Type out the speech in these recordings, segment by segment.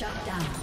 Shut down.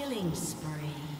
Killing spree.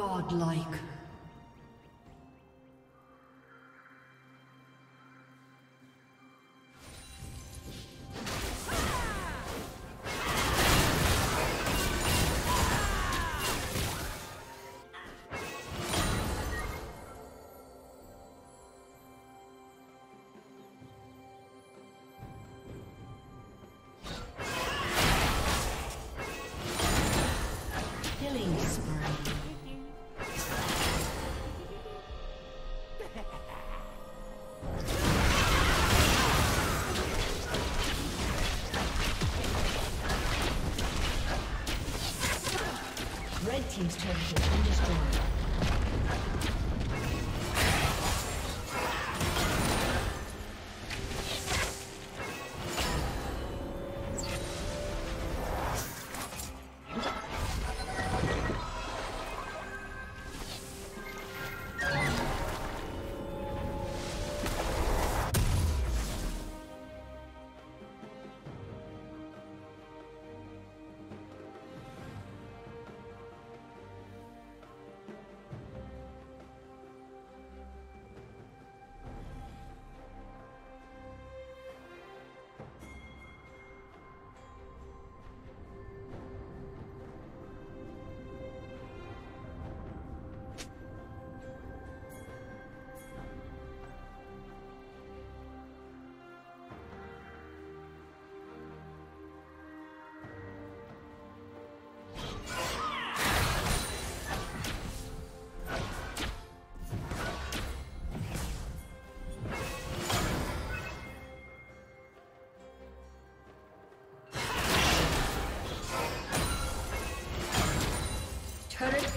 Godlike.